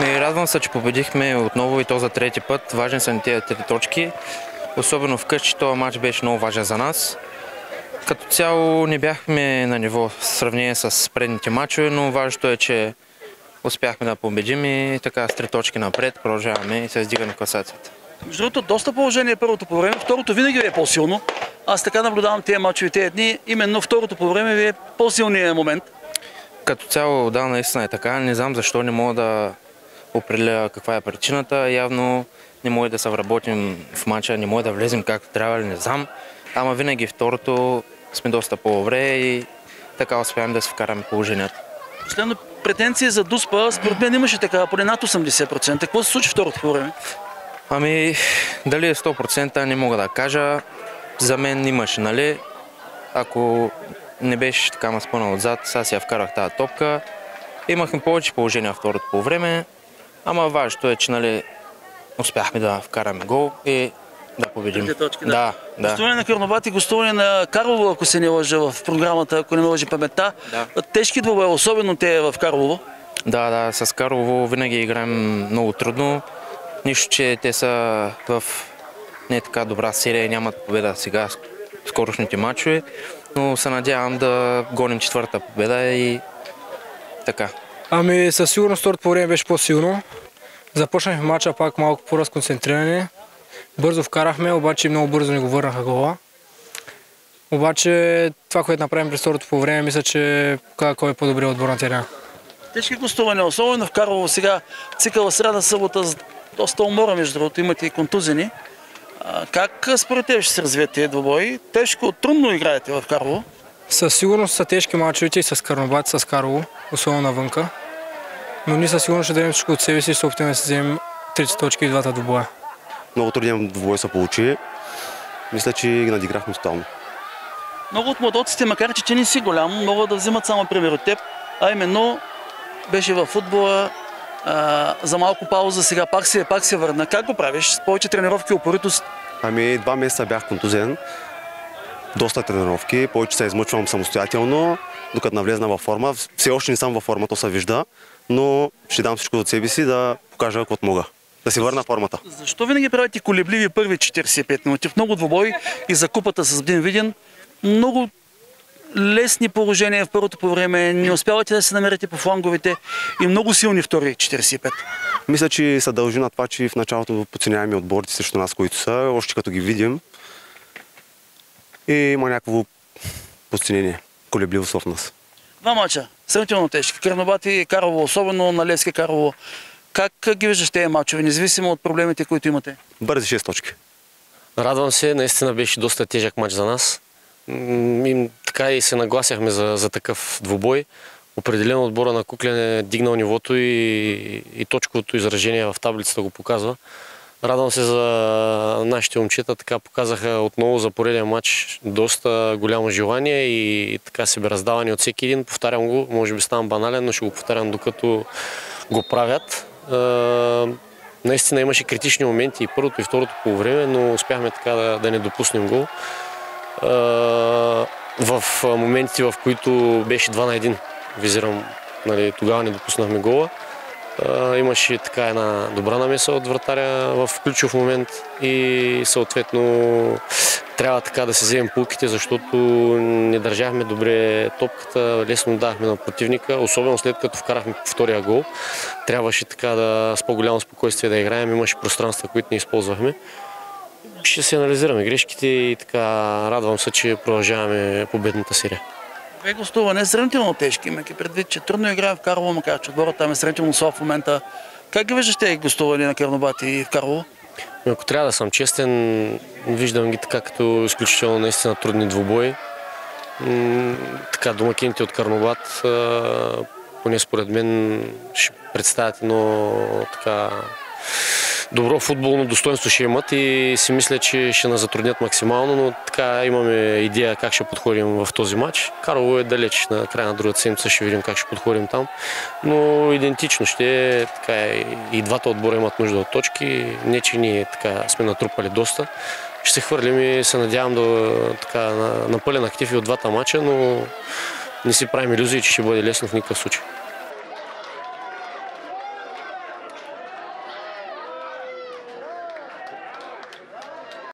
Ми, радвам се, че победихме отново и то за трети път. Важни са ни тези три точки. Особено вкъщи този матч беше много важен за нас. Като цяло не бяхме на ниво в сравнение с предните матчове, но важното е, че успяхме да победим и така с три точки напред продължаваме и се издигаме класацията. Между другото, доста положение е първото по време, второто винаги ви е по-силно. Аз така наблюдавам тези матчове тези дни, именно второто по време ви е по-силният момент. Като цяло, да, наистина е така. Не знам защо не мога да определя каква е причината. Явно не може да се вработим в матча, не може да влезем както трябва ли, не знам. Ама винаги второто сме доста по-добре и така успяваме да се вкараме положението. Последно претенции за Дуспа, според мен имаше така, поне над 80%. Какво се случи второто по време? Ами, дали е 100% не мога да кажа. За мен имаше, нали? Ако не беше така ма спънал отзад, сега си я вкарах тази топка. Имахме повече положения второто по време, ама важното е, че нали, успяхме да вкараме гол и да победим. Точки, да. да, да. Гостуване на Карнобат и гостуване на Карлово, ако се не лъжа в програмата, ако не лъжи паметта. Да. Тежки двобои, особено те в Карлово. Да, да, с Карлово винаги играем много трудно. Нищо, че те са в не така добра серия и нямат победа сега скорошните матчове, но се надявам да гоним четвърта победа и така. Ами със сигурност второто по време беше по-силно. Започнахме матча пак малко по-разконцентрирани. Бързо вкарахме, обаче много бързо ни го върнаха гола. Обаче това, което направим през второто по време, мисля, че кой е по-добрият отбор на терена. Тежки гостувания, особено в Карлово сега цикъла сряда, събота, с доста умора, между другото, имате и контузени. А, Как според теб ще се развият тези двобои? Тежко, трудно играете в Карлово. Със сигурност са тежки мачовете и с Карнобат, с Карлово, особено навънка. Но ние със сигурност ще дадем всичко от себе си и ще се опитаме да си вземем трите точки и двата двубоя. Много труден двубой се получи. Мисля, че ги надиграхме тотално. Много от младоците, макар че ти не си голям, могат да взимат само пример от теб, а именно беше във футбола, а, за малко пауза, сега пак се, пак се върна. Как го правиш? С повече тренировки, упоритост. Ами два месеца бях контузен. Доста тренировки, повече се измъчвам самостоятелно, докато навлезна във форма. Все още не съм във форма, то се вижда, но ще дам всичко от себе си да покажа каквото мога. Да си върна формата. Защо винаги правите колебливи първи 45 минути? В много двобои и за купата с Бдин Виден много лесни положения в първото по време, не успявате да се намерите по фланговете и много силни втори 45. Мисля, че се дължи на това, че в началото подценяваме отборите срещу нас, които са, още като ги видим. И има някакво подценение, колебливост в нас. Два мача, сравнително тежки. Карнобат и Карлово, особено на Левски Карлово. Как ги виждаш тези мачове, независимо от проблемите, които имате? Бързи 6 точки. Радвам се, наистина беше доста тежък матч за нас. И, така и се нагласяхме за, за такъв двубой. Определено отбора на Куклен е дигнал нивото и, и точковото изражение в таблицата го показва. Радвам се за нашите момчета, така показаха отново за пореден матч доста голямо желание и така се бе раздавани от всеки един. Повтарям го, може би ставам банален, но ще го повтарям докато го правят. Наистина имаше критични моменти и първото и второто по време, но успяхме така да, да не допуснем гол. В моментите, в които беше 2 на 1, визирам, нали, тогава не допуснахме гола. Имаше така една добра намеса от вратаря в ключов момент и съответно трябва така да се вземем пулките, защото не държахме добре топката, лесно дахме на противника, особено след като вкарахме втория гол. Трябваше така да с по-голямо спокойствие да играем, имаше пространства, които не използвахме. Ще се анализираме грешките и така радвам се, че продължаваме победната серия. Две гостуване сравнително тежки, имайки предвид, че трудно играе в Карлово, макар че отборът там е сравнително слаб в момента. Как ги виждаш тези гостувания на Карнобат и в Карлово? Но ако трябва да съм честен, виждам ги така като изключително наистина трудни двубои. Така, домакините от Карнобат, поне според мен, ще представят едно така добро футболно достоинство ще имат и си мисля, че ще нас затруднят максимално, но така имаме идея как ще подходим в този матч. Карлово е далеч, на края на другата седмица ще видим как ще подходим там, но идентично ще е, така е, и двата отбора имат нужда от точки, не че ние така сме натрупали доста. Ще се хвърлим и се надявам да така, на, на пълен актив и от двата матча, но не си правим иллюзии, че ще бъде лесно в никакъв случай.